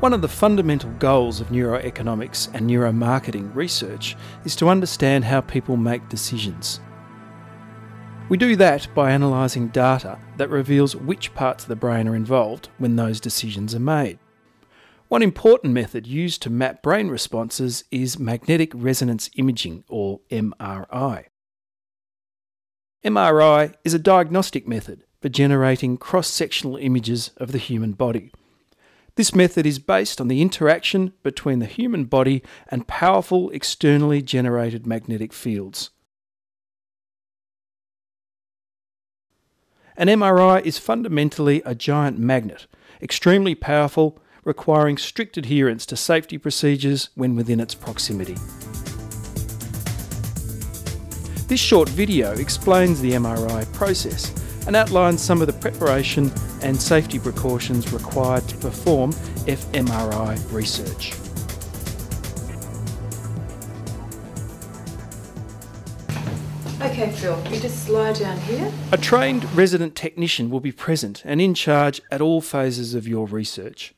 One of the fundamental goals of neuroeconomics and neuromarketing research is to understand how people make decisions. We do that by analysing data that reveals which parts of the brain are involved when those decisions are made. One important method used to map brain responses is magnetic resonance imaging, or MRI. MRI is a diagnostic method for generating cross sectional images of the human body. This method is based on the interaction between the human body and powerful externally generated magnetic fields. An MRI is fundamentally a giant magnet, extremely powerful, requiring strict adherence to safety procedures when within its proximity. This short video explains the MRI process and outlines some of the preparation and safety precautions required to perform fMRI research. Okay, Phil, you just lie down here. A trained resident technician will be present and in charge at all phases of your research.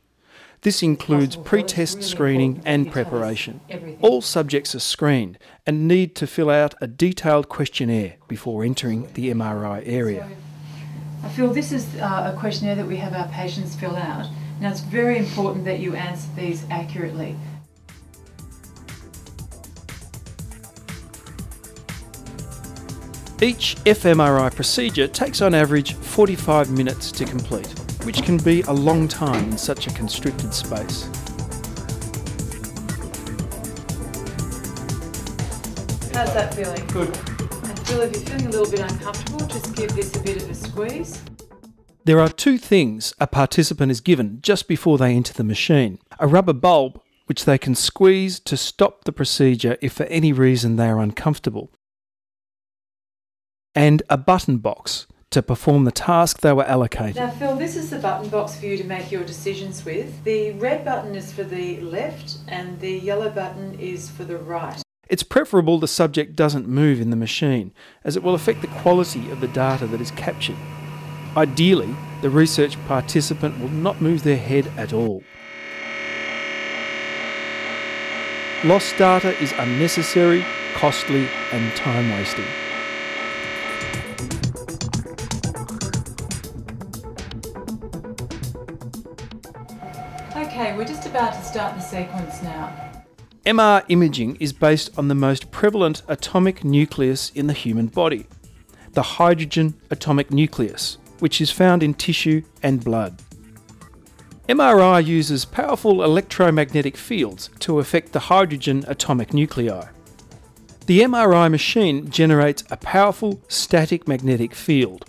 This includes oh, pre test screening and preparation. All subjects are screened and need to fill out a detailed questionnaire before entering the MRI area. I feel this is uh, a questionnaire that we have our patients fill out. Now it's very important that you answer these accurately. Each fMRI procedure takes on average 45 minutes to complete, which can be a long time in such a constricted space. How's that feeling? Good. Phil, if you're feeling a little bit uncomfortable, just give this a bit of a squeeze. There are two things a participant is given just before they enter the machine a rubber bulb, which they can squeeze to stop the procedure if for any reason they are uncomfortable, and a button box to perform the task they were allocated. Now, Phil, this is the button box for you to make your decisions with. The red button is for the left, and the yellow button is for the right. It's preferable the subject doesn't move in the machine, as it will affect the quality of the data that is captured. Ideally, the research participant will not move their head at all. Lost data is unnecessary, costly, and time wasting. Okay, we're just about to start the sequence now. MR imaging is based on the most prevalent atomic nucleus in the human body, the hydrogen atomic nucleus, which is found in tissue and blood. MRI uses powerful electromagnetic fields to affect the hydrogen atomic nuclei. The MRI machine generates a powerful static magnetic field.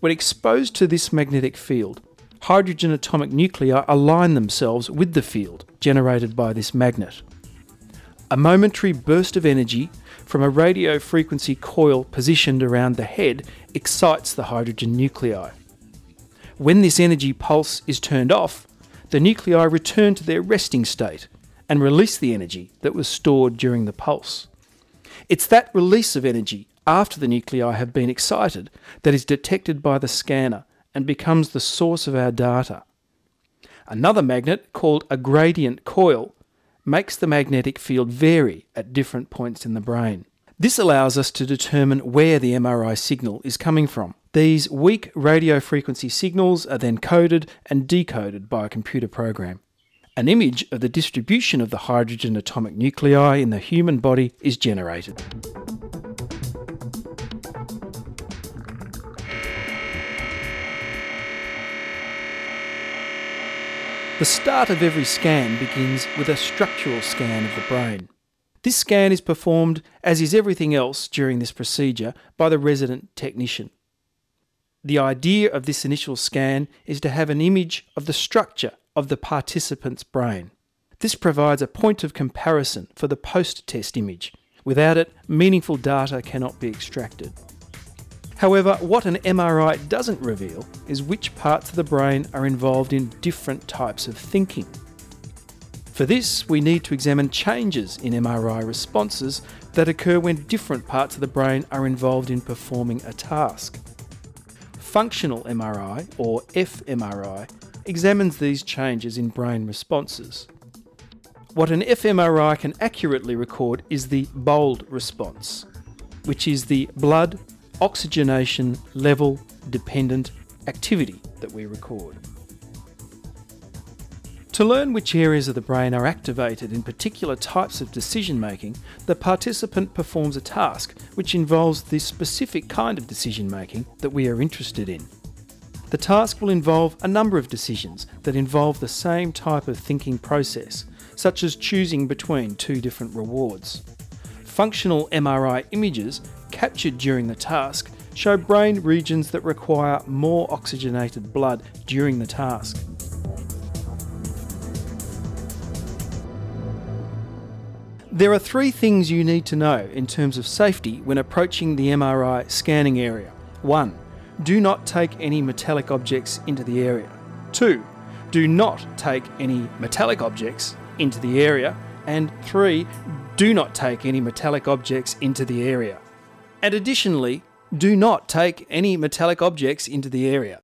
When exposed to this magnetic field, hydrogen atomic nuclei align themselves with the field generated by this magnet. A momentary burst of energy from a radio frequency coil positioned around the head excites the hydrogen nuclei. When this energy pulse is turned off, the nuclei return to their resting state and release the energy that was stored during the pulse. It's that release of energy after the nuclei have been excited that is detected by the scanner and becomes the source of our data. Another magnet, called a gradient coil, makes the magnetic field vary at different points in the brain. This allows us to determine where the MRI signal is coming from. These weak radio frequency signals are then coded and decoded by a computer program. An image of the distribution of the hydrogen atomic nuclei in the human body is generated. The start of every scan begins with a structural scan of the brain. This scan is performed, as is everything else during this procedure, by the resident technician. The idea of this initial scan is to have an image of the structure of the participant's brain. This provides a point of comparison for the post test image. Without it, meaningful data cannot be extracted. However, what an MRI doesn't reveal is which parts of the brain are involved in different types of thinking. For this, we need to examine changes in MRI responses that occur when different parts of the brain are involved in performing a task. Functional MRI, or fMRI, examines these changes in brain responses. What an fMRI can accurately record is the BOLD response, which is the blood oxygenation level dependent activity that we record. To learn which areas of the brain are activated in particular types of decision making, the participant performs a task which involves the specific kind of decision making that we are interested in. The task will involve a number of decisions that involve the same type of thinking process, such as choosing between two different rewards. Functional MRI images captured during the task show brain regions that require more oxygenated blood during the task. There are three things you need to know in terms of safety when approaching the MRI scanning area. 1. Do not take any metallic objects into the area. 2. Do not take any metallic objects into the area. And 3. Do not take any metallic objects into the area. And additionally, do not take any metallic objects into the area.